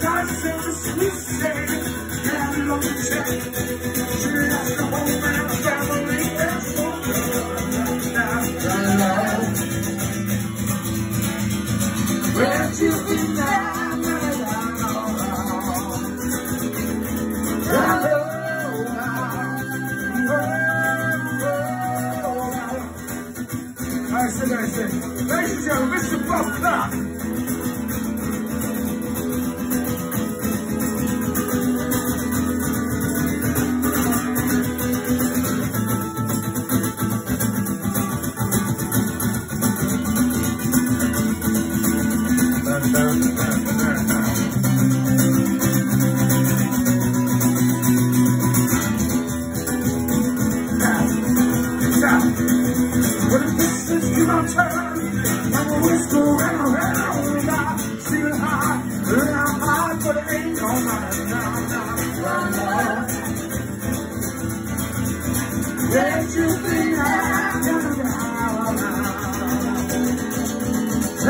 for Amanda. Sit down, Amanda. Bet you think Where'd you be now? Said, I said, ladies and gentlemen, Mr. Bob Clark.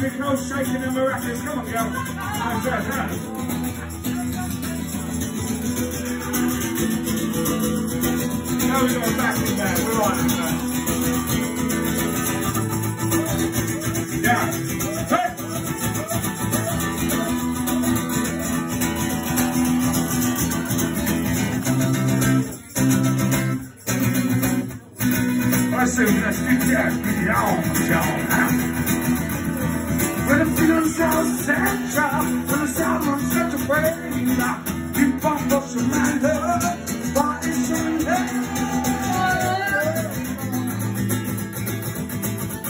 la, la. I'm shaking the maracas. Come on, girl. How's that? Huh? Now we're going back in there. We're on it now. Yeah. Hey! I said, let's get that beyond, y'all. When it feels so sad, child, when the sound runs such a way, you bump up my love, but it's there.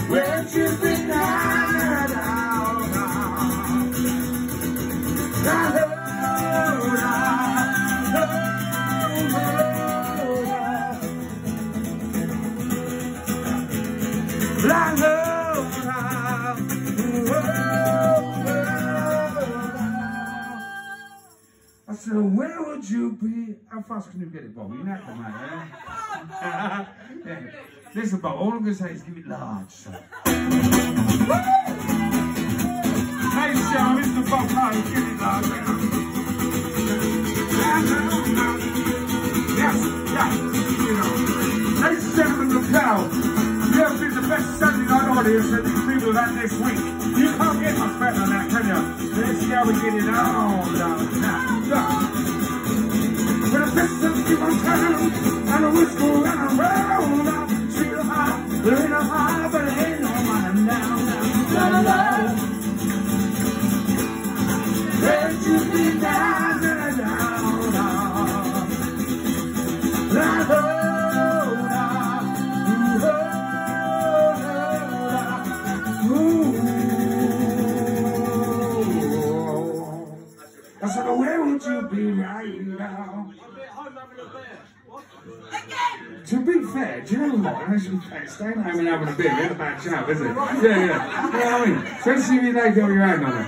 Where'd you be now, now, now? Said, where would you be? How fast can you get it, Bob? You're not the man, eh? Listen, Bob, all I'm going to say is give it large. So. And gentlemen, Mr. Bob Hardy, give it large. Yes, yes, you know. Ladies and gentlemen, the crowd, you have been the best Saturday night audience that these people have had this week. You can't get much better than that, can you? Let's see how we get it on. Now, look. The pistons keep on and whistle and a there ain't no high, but ain't no now, now, where would you be right? To be fair, do you know what? Actually, staying home and having a beer, it's a bad job, is it? Yeah, yeah. You know what I mean? Especially if you don't go your own on.